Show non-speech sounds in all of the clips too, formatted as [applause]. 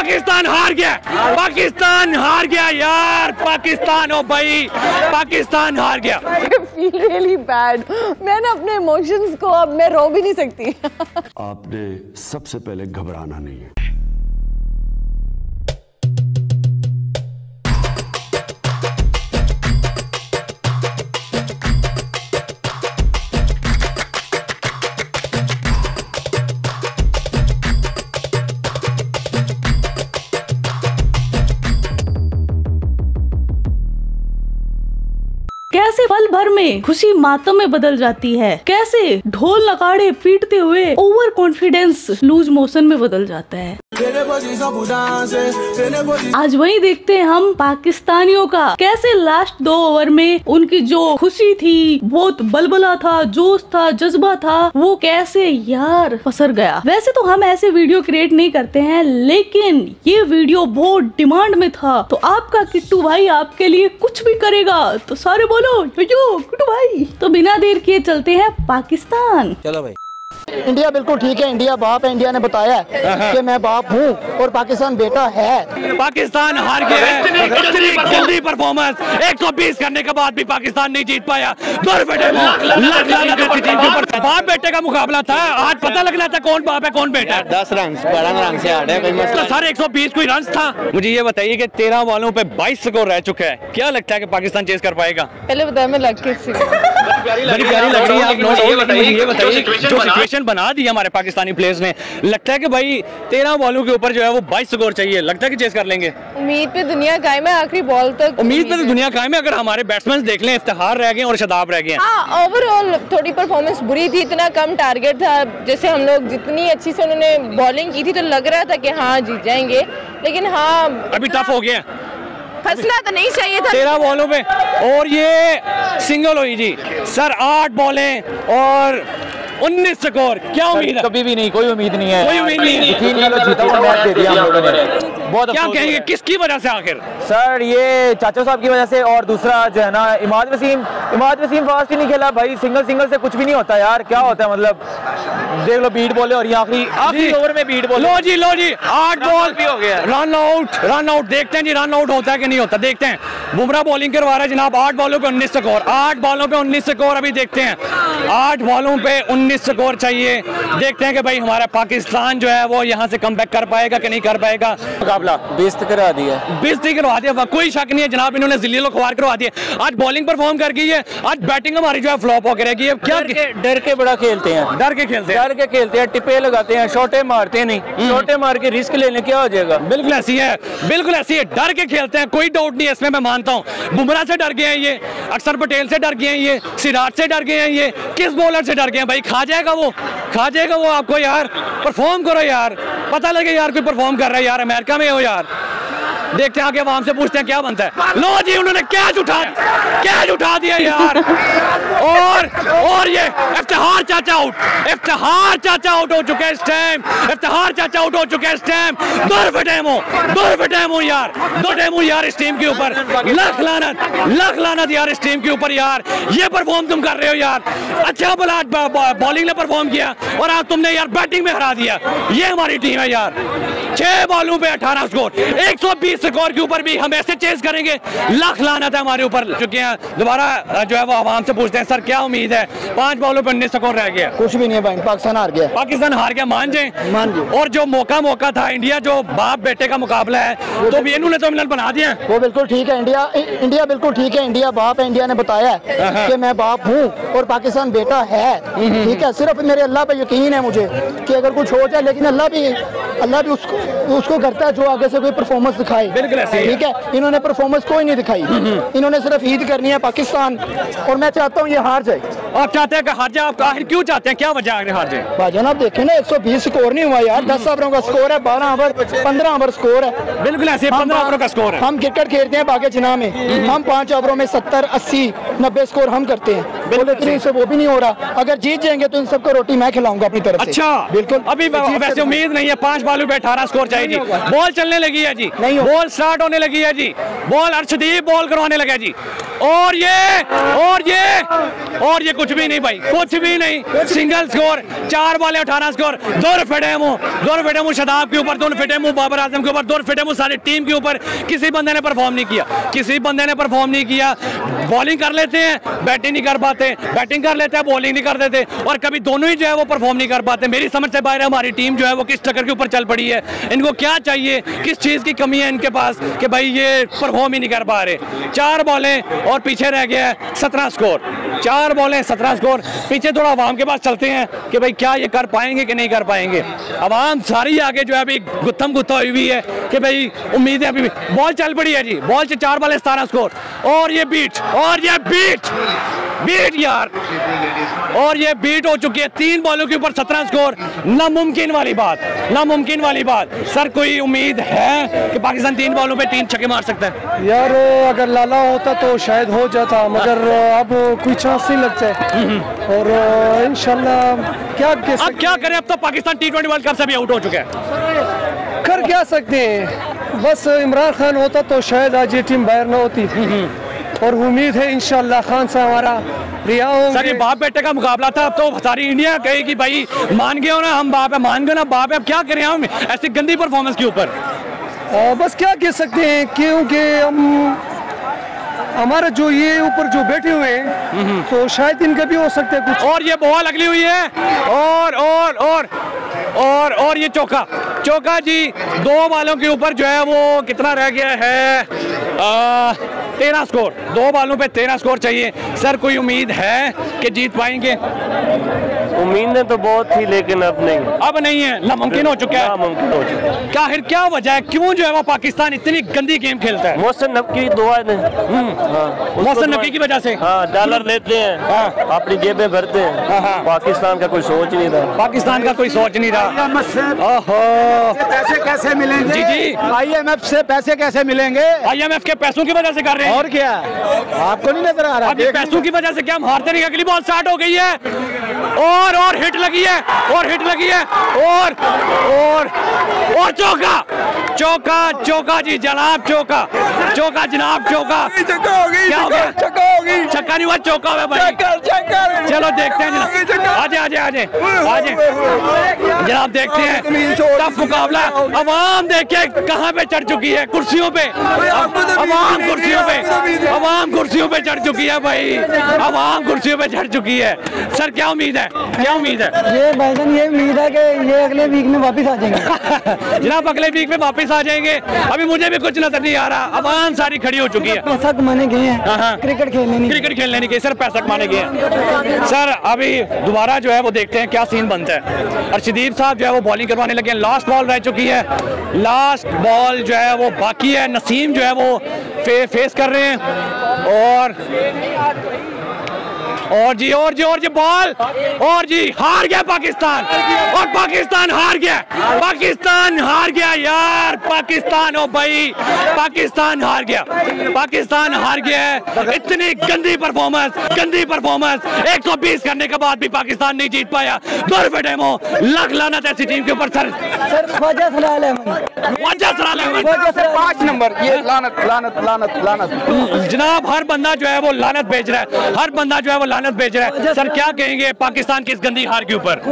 पाकिस्तान हार गया। पाकिस्तान हार गया यार। पाकिस्तान ओ भाई पाकिस्तान हार गया। Really bad. बैड मैं ना अपने इमोशंस को अब मैं रो भी नहीं सकती। आपने सबसे पहले घबराना नहीं है। भर में खुशी मातम में बदल जाती है। कैसे? ढोल नकाड़े पीटते हुए ओवर कॉन्फिडेंस लूज मोशन में बदल जाता है। आज वही देखते हैं हम पाकिस्तानियों का। कैसे लास्ट दो ओवर में उनकी जो खुशी थी बहुत बलबला था जोश था जज्बा था वो कैसे यार पसर गया। वैसे तो हम ऐसे वीडियो क्रिएट नहीं करते हैं लेकिन ये वीडियो बहुत डिमांड में था। तो आपका किट्टू भाई आपके लिए कुछ भी करेगा तो सारे बोलो यो यो किट्टू भाई। तो बिना देर किए चलते हैं पाकिस्तान। चलो भाई। इंडिया बिल्कुल ठीक है इंडिया बाप है इंडिया ने बताया है कि मैं बाप हूँ और पाकिस्तान बेटा है। पाकिस्तान हार गया है। इतनी गंदी परफॉर्मेंस 120 करने के बाद भी पाकिस्तान नहीं जीत पाया। दो बेटे लाख लाख ऐसी टीम के ऊपर बाप बेटे का मुकाबला था। आज पता लगना था कौन बाप है कौन बेटा दस रन बारह रन से हारे कोई तो सर 120 कोई रन था? मुझे ये बताइए की तेरह बॉलों पे 22 स्कोर रह चुका है। क्या लगता है की पाकिस्तान चेस कर पाएगा? पहले बताया मैं लग के बड़ी प्यारी लग रही है आप नोट लेकिन मुझे ये बताइए जो सिचुएशन बना दी हमारे पाकिस्तानी प्लेयर्स ने लगता है कि भाई 13 बॉलों के ऊपर जो है वो 22 स्कोर चाहिए लगता है कि चेस कर लेंगे? उम्मीद पे दुनिया कायम है आखिरी बॉल तक उम्मीद पे तो दुनिया कायम है अगर हमारे बैट्समैन देख लें इफ्तार रह गए और शदाब रह गए हाँ। ओवरऑल थोड़ी परफॉर्मेंस बुरी थी इतना कम टारगेट था जैसे हम लोग जितनी अच्छी से उन्होंने बॉलिंग की थी तो लग रहा था कि हाँ जीत जाएँगे। लेकिन हाँ अभी टफ हो गया है। फंसना तो नहीं चाहिए था। तेरह बॉलों पे और ये सिंगल हुई जी। सर आठ बॉलें और उन्नीस स्कोर। क्या उम्मीद है? कभी भी नहीं कोई उम्मीद नहीं है। कोई उम्मीद नहीं है। जीता हुआ मैच दे दिया हम लोगों ने। बहुत क्या कहेंगे किसकी वजह से आखिर? सर ये चाचा साहब की वजह से और दूसरा जो है ना इमाद वसीम। इमाद वसीम फास्ट ही नहीं खेला भाई सिंगल सिंगल से कुछ भी नहीं होता यार क्या होता है मतलब? देख लो बीट बोले और ये आखिरी आखिरी ओवर में बीट बोले लो जी लो जी आठ बॉल भी हो गया। रन आउट रन आउट देखते हैं जी रन आउट होता है कि नहीं होता देखते हैं। बुमराह बॉलिंग करवा रहा है जनाब आठ बॉलों पे उन्नीस स्कोर आठ बॉलों पे उन्नीस स्कोर अभी देखते हैं। आठ बॉलों पे उन्नीस स्कोर चाहिए। देखते हैं कि भाई हमारा पाकिस्तान जो है वो यहाँ से कम कर पाएगा कि नहीं कर पाएगा। मुकाबला। बेस्त करा दिया बेइज्जती करवा दिया कोई शक नहीं है जनाब इन्होंने ज़िले ख्वार करवा दिए आज बॉलिंग परफॉर्म कर गई है आज बैटिंग हमारी जो है फ्लॉप होकर रहेगी अब क्या डर के डर के बड़ा खेलते हैं। डर के खेलते हैं। डर के खेलते हैं टिप्पे लगाते हैं शॉटे मारते नहीं। शॉटे मार के रिस्क लेने क्या हो जाएगा? बिल्कुल ऐसी है बिल्कुल ऐसी है। डर के खेलते हैं कोई डाउट नहीं है इसमें मैं मानता हूँ। बुमराह से डर गए हैं ये अक्सर पटेल से डर गए हैं ये सिराज से डर गए हैं ये। किस बॉलर से डर गए हैं? भाई खा जाएगा वो खा जाएगा वो आपको यार। परफॉर्म करो यार। पता लगे यार कोई परफॉर्म कर रहा है यार अमेरिका में हो यार। देखते आगे वहाँ से पूछते हैं, क्या बनता है? लो जी, उन्होंने कैच उठा कैच उठा दिया यार। और और ये इफ्तिहार चाचा आउट इफ्तिहार चाचा आउट हो चुके इस टाइम इफ्तिहार चाचा आउट हो चुके इस टाइम दो रुपए टाइम हो दो रुपए टाइम हो यार। दो हो यार इस टीम के ऊपर। लाख लानत लाख लानत यार इस टीम के ऊपर यार। ये परफॉर्म तुम कर रहे हो यार। अच्छा बोला बॉलिंग ने परफॉर्म किया। और आज तुमने यार बैटिंग में हरा दिया। ये हमारी टीम है यार। छह बॉलों पे 18 स्कोर 120 स्कोर के ऊपर भी हम ऐसे चेस करेंगे। लाख लानत है हमारे ऊपर। चुके हैं। दोबारा जो है वो आवाम से पूछते हैं सर क्या उम्मीद है? पाँच बॉलों पे उन्नीस स्कोर रह गया। कुछ भी नहीं है भाई पाकिस्तान हार गया। पाकिस्तान हार गया मान जाए। मान जाए। और जो मौका मौका था इंडिया जो बाप बेटे का मुकाबला है तो भी इन्होंने तो मिनल बना दिया। वो बिल्कुल ठीक है इंडिया इंडिया बिल्कुल ठीक है। इंडिया बाप है इंडिया ने बताया है कि मैं बाप हूँ और पाकिस्तान बेटा है। ठीक है सिर्फ़ मेरे अल्लाह पे यकीन है मुझे कि अगर कुछ हो जाए लेकिन अल्लाह भी अल्लाह भी उसको उसको करता है जो आगे से कोई परफॉर्मेंस दिखाए। बिल्कुल। ठीक है? इन्होंने परफॉर्मेंस कोई नहीं दिखाई। इन्होंने सिर्फ़ ईद करनी है पाकिस्तान। और मैं चाहता हूँ ये हार जाए। आप चाहते हैं कि हार जाए? आप आखिर क्यों चाहते हैं? क्या वजह है हार जाए? भाजन आप देखें ना 120 स्कोर नहीं हुआ यार। 10 ओवरों का स्कोर है 12 ओवर 15 ओवर स्कोर है। बिल्कुल ऐसे पंद्रह ओवरों का स्कोर है। हम क्रिकेट खेलते हैं बागे जिना में हम पाँच ओवरों में सत्तर अस्सी नब्बे स्कोर हम करते हैं। लेकिन इनसे वो भी नहीं हो रहा। अगर जीत जाएँगे तो इन सबको रोटी मैं खिलाऊँगा अपनी तरफ़ अच्छा बिल्कुल। अभी वैसे उम्मीद नहीं है पाँच बालू पे अठारह स्कोर चाहिए बॉल चलने लगी है जी। नहीं बॉल स्टार्ट होने लगी है जी। बॉल अर्शदीप बॉल करवाने लगे जी। और ये और ये और ये कुछ भी नहीं भाई कुछ भी नहीं। सिंगल स्कोर चार बाले अठारह स्कोर दो फिटे मुँह दो फिटे मुँह शदाब के ऊपर दो फिटे मुँह बाबर आज़म के ऊपर दो फिटे मुँह सारी टीम के ऊपर। किसी बंदे ने परफॉर्म नहीं किया किसी बंदे ने परफॉर्म नहीं किया। बॉलिंग कर लेते हैं बैटिंग नहीं कर पाते। बैटिंग कर लेते हैं बॉलिंग नहीं कर देते। और कभी दोनों ही जो है वो परफॉर्म नहीं कर पाते। मेरी समझ से बाहर है, हमारी टीम जो है वो किस चक्कर के ऊपर चल पड़ी है। इनको क्या चाहिए? किस चीज़ की कमी है इनके पास कि भाई ये परफॉर्म ही नहीं कर पा रहे? चार बॉलें और पीछे रह गया है सत्रह स्कोर चार बॉलें सत्रह स्कोर पीछे थोड़ा आवाम के पास चलते हैं कि भाई क्या ये कर पाएँगे कि नहीं कर पाएँगे। आवाम सारी आगे जो है अभी गुत्थम गुत्था हुई हुई है कि भाई उम्मीद है अभी बॉल चल पड़ी है जी। बॉल से चार बॉलें सतारह स्कोर और ये बीट और ये बीट बीट यार। और ये बीट हो चुकी है। तीन बॉलों के ऊपर सत्रह स्कोर नामुमकिन वाली बात। नामुमकिन वाली बात। सर कोई उम्मीद है कि पाकिस्तान तीन बॉलों पे तीन छक्के मार सकता है? यार अगर लाला होता तो शायद हो जाता मगर अब कोई चांस नहीं लगता। है और इंशाल्लाह क्या अब क्या करें? अब तो Pakistan T twenty world cup से भी आउट हो चुका है। कर क्या सकते हैं? बस इमरान खान होता तो शायद आज ये टीम बाहर ना होती। और उम्मीद है इंशाल्लाह खान से हमारा रिहा सर ये बाप बेटे का मुकाबला था अब तो सारी इंडिया कहेगी भाई मान गए हो ना हम बाप है मान गए ना बाप है अब क्या करें हम ऐसी गंदी परफॉर्मेंस के ऊपर? बस क्या कह सकते हैं क्योंकि हम हमारा जो ये ऊपर जो बैठे हुए हैं तो शायद इनका भी हो सकता है कुछ। और ये बॉल अगली हुई है और और और और और ये चौका चौका जी दो बालों के ऊपर जो है वो कितना रह गया है आ, तेरह स्कोर दो बालों पे तेरह स्कोर चाहिए। सर कोई उम्मीद है? कि जीत पाएँगे? उम्मीदें तो बहुत थी लेकिन अब नहीं। अब नहीं है नामुमकिन हो चुका है। नामुमकिन हो चुका है। क्या आखिर क्या वजह है? क्यों जो है वो पाकिस्तान इतनी गंदी गेम खेलता है? मोहसिन नबकी दुआ हाँ, मोहसिन नबी की वजह से? हाँ डॉलर लेते हैं। अपनी जेबें भरते हाँ, हाँ। हैं। पाकिस्तान का कोई सोच नहीं था पाकिस्तान का कोई सोच नहीं रहा। ओहो। पैसे कैसे मिलेंगे? जी, जी। आईएमएफ से पैसे कैसे मिलेंगे? आईएमएफ के पैसों की वजह से कर रहे हैं। और क्या? आपको नहीं नज़र आ रहा? पैसों की वजह से क्या? हम हारते नहीं अगली बॉल स्टार्ट हो गई है। और और हिट लगी है और हिट लगी है और और और चौका चौका चौका जी जनाब चौका चौका जनाब चौका। चक्का हो गई क्या हो गया? चक्का हो गई। छक्का नहीं हुआ चौका हुआ भाई। चलो देखते हैं जनाब आजे आजे आजे आजे। जनाब देखते हैं टफ मुकाबला। अवाम देखे कहाँ पे चढ़ चुकी है कुर्सियों पे। अवाम कुर्सियों पे। अवाम कुर्सियों पे चढ़ चुकी है भाई। अवाम कुर्सियों पे चढ़ चुकी है। सर क्या उम्मीद है? क्या उम्मीद है? ये भाईजान ये उम्मीद है कि ये अगले वीक में वापस आ जाएँगे। [laughs] जनाब अगले वीक में वापस आ जाएँगे। अभी मुझे भी कुछ नज़र नहीं आ रहा। अवाम सारी खड़ी हो चुकी है। पैसा कमाने गए हाँ, हाँ। हैं। क्रिकेट खेलने नहीं। क्रिकेट खेलने नहीं गए सर पैसा कमाने गए हैं। सर अभी दोबारा जो है वो देखते हैं क्या सीन बनता है। अर्शदीप साहब जो है वो बॉलिंग करवाने लगे हैं। लास्ट बॉल रह चुकी है। लास्ट बॉल जो है वो बाकी है। नसीम जो है वो फे, फेस कर रहे हैं। और और जी और जी और जी बॉल। और जी हार गया पाकिस्तान। और पाकिस्तान हार गया। पाकिस्तान हार गया यार। पाकिस्तान ओ भाई पाकिस्तान हार गया। पाकिस्तान हार गया है। इतनी गंदी परफॉर्मेंस गंदी परफॉर्मेंस 120 करने के बाद भी पाकिस्तान नहीं जीत पाया। दो रुपए डेमो लग लाना ऐसी टीम के ऊपर सर। पाँच नंबर ये लानत लानत लानत लानत। जनाब हर बंदा जो है वो लानत भेज रहा है। हर बंदा जो है वो लानत भेज रहा है। सर क्या कहेंगे पाकिस्तान की इस गंदी हार के ऊपर?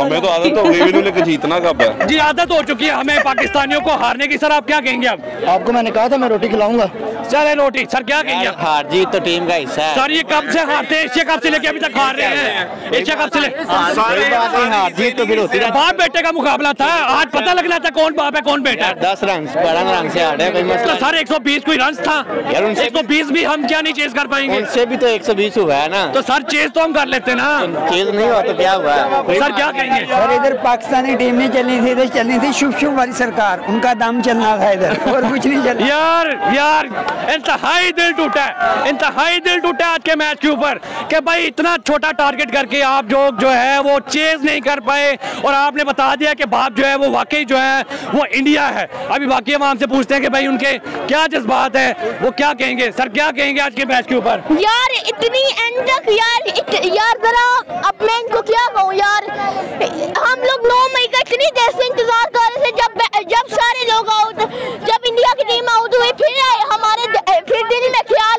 हमें तो आदत हो गई जीतना कब है? जी आदत हो चुकी है हमें पाकिस्तानियों को हारने की। सर आप क्या कहेंगे अब आपको मैंने कहा था मैं रोटी खिलाऊँगा। चले रोटी। सर क्या कहेंगे हार जीत तो टीम का हिस्सा है। सर ये कब से हारते हैं? एशिया कप से लेके अभी तक हार रहे हैं। एशिया कप से हार जीत तो फिर होती रहती बाप बेटे का मुकाबला था। आज पता लगना था कौन बाप है कौन बेटा दस रन बारह रन से हार है तो सर 120 कोई रन था। यार उनसे- 120 भी हम क्या नहीं चेज कर पाएँगे? उनसे भी तो एक सौ बीस हुआ है ना। तो सर चेज तो हम कर लेते ना। चेज नहीं हुआ तो क्या हुआ? सर क्या कहेंगे? सर इधर पाकिस्तानी टीम नहीं चलनी थी इधर चलनी थी शुभ शुभ वाली सरकार। उनका दम चलना था इधर और कुछ नहीं चलना यार यार इंतहाई दिल टूटा है इंतहाई दिल टूटा आज के मैच के ऊपर कि भाई इतना छोटा टारगेट करके आप जो जो है वो चेज नहीं कर पाए और आपने बता दिया कि बाप जो है वो वाकई जो है वो इंडिया है। अभी बाकी हम आपसे पूछते हैं कि भाई उनके क्या जज्बात है वो क्या कहेंगे? सर क्या कहेंगे आज के मैच के ऊपर? यार इतनी एंड तक यार यार इत, यार जरा अब मैं इनको क्या कहूँ यार? हम लोग नौ मई का इतनी देर से इंतज़ार कर रहे थे जब जब सारे लोग आउट जब इंडिया की टीम आउट हुई फिर हमारे फिर दिल में ख्याल